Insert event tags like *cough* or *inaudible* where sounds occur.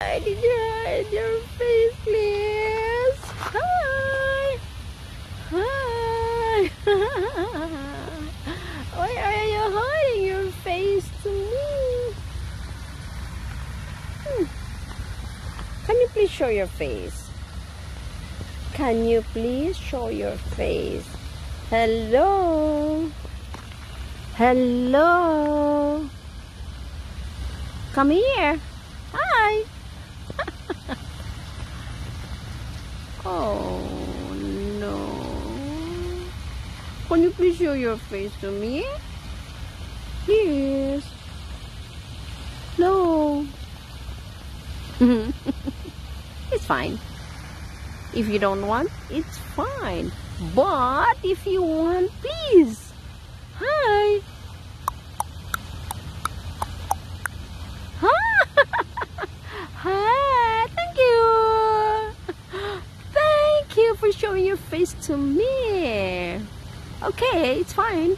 Hi, did you hide your face, please? Hi. Hi. *laughs* Why are you hiding your face to me? Hmm. Can you please show your face? Can you please show your face? Hello? Hello? Come here. Hi. Oh no. Can you please show your face to me? Yes. No. *laughs* it's fine. If you don't want, it's fine. But if you want, please. Hi. Hi. Thank you. Thank you for showing your face to me. Okay, it's fine.